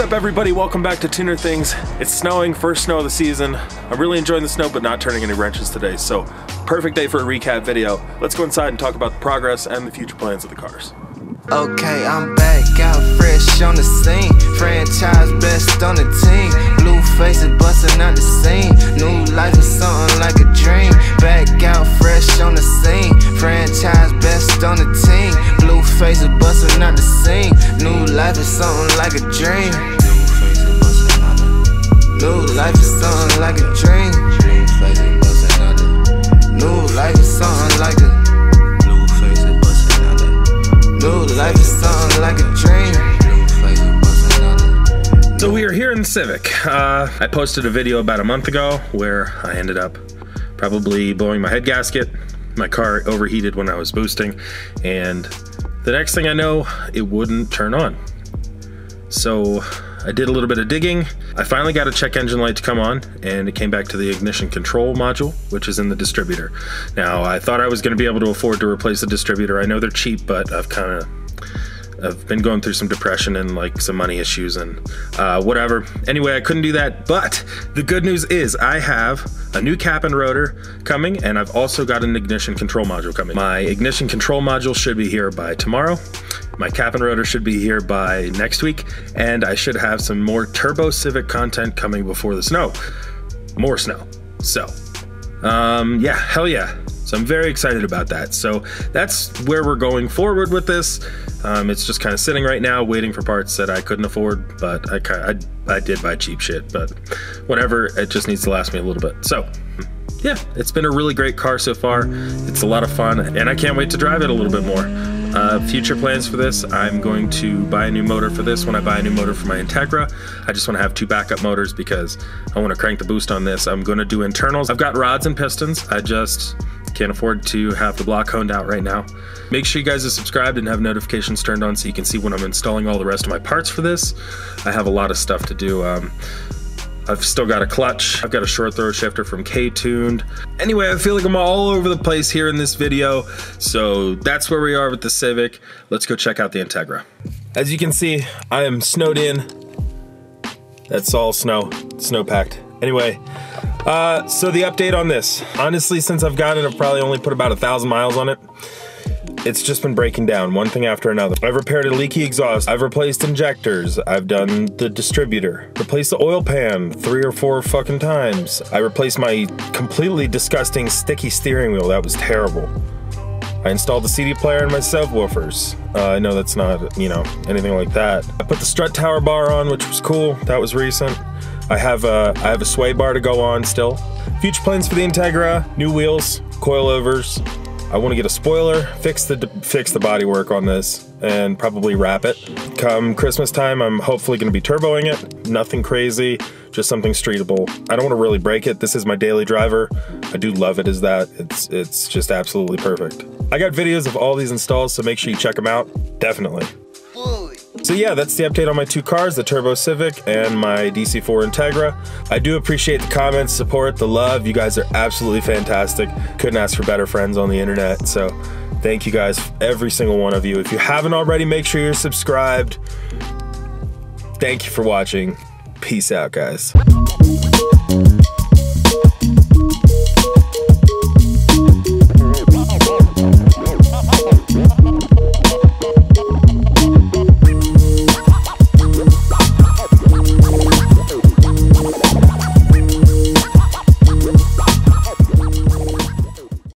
everybody, welcome back to Tuner Things. It's snowing, first snow of the season. I'm really enjoying the snow, but not turning any wrenches today, so perfect day for a recap video. Let's go inside and talk about the progress and the future plans of the cars. Okay, I'm back out fresh on the scene. Franchise best on the team. Blue faces busting out the scene. New New life is something like a dream. New life is something like a dream. New life is something like a New life is something like a dream. So we are here in Civic. Uh, I posted a video about a month ago where I ended up probably blowing my head gasket. My car overheated when I was boosting, and the next thing I know, it wouldn't turn on. So I did a little bit of digging. I finally got a check engine light to come on, and it came back to the ignition control module, which is in the distributor. Now, I thought I was going to be able to afford to replace the distributor. I know they're cheap, but I've kind of I've been going through some depression and like some money issues and uh, whatever. Anyway, I couldn't do that, but the good news is I have a new cap and rotor coming, and I've also got an ignition control module coming. My ignition control module should be here by tomorrow. My cap and rotor should be here by next week, and I should have some more Turbo Civic content coming before the snow. More snow. So, um, yeah, hell yeah. So I'm very excited about that. So that's where we're going forward with this. Um, it's just kind of sitting right now, waiting for parts that I couldn't afford, but I, I, I did buy cheap shit, but whatever. It just needs to last me a little bit. So yeah, it's been a really great car so far. It's a lot of fun, and I can't wait to drive it a little bit more. Uh, future plans for this, I'm going to buy a new motor for this when I buy a new motor for my Integra. I just want to have two backup motors because I want to crank the boost on this. I'm going to do internals. I've got rods and pistons. I just can't afford to have the block honed out right now. Make sure you guys are subscribed and have notifications turned on so you can see when I'm installing all the rest of my parts for this. I have a lot of stuff to do. Um, I've still got a clutch. I've got a short throw shifter from K-Tuned. Anyway, I feel like I'm all over the place here in this video. So that's where we are with the Civic. Let's go check out the Integra. As you can see, I am snowed in. That's all snow, snow packed. Anyway, uh, so the update on this. Honestly, since I've gotten it, I've probably only put about a thousand miles on it it's just been breaking down one thing after another. I've repaired a leaky exhaust. I've replaced injectors. I've done the distributor. Replaced the oil pan three or four fucking times. I replaced my completely disgusting sticky steering wheel. That was terrible. I installed the CD player in my subwoofers. Uh, I know that's not, you know, anything like that. I put the strut tower bar on, which was cool. That was recent. I have a, I have a sway bar to go on still. Future plans for the Integra, new wheels, coilovers, I want to get a spoiler, fix the fix the bodywork on this, and probably wrap it. Come Christmas time, I'm hopefully going to be turboing it. Nothing crazy, just something streetable. I don't want to really break it. This is my daily driver. I do love it as that. It's it's just absolutely perfect. I got videos of all these installs, so make sure you check them out. Definitely. So yeah, that's the update on my two cars, the Turbo Civic and my DC4 Integra. I do appreciate the comments, support, the love. You guys are absolutely fantastic. Couldn't ask for better friends on the internet. So thank you guys, every single one of you. If you haven't already, make sure you're subscribed. Thank you for watching. Peace out, guys.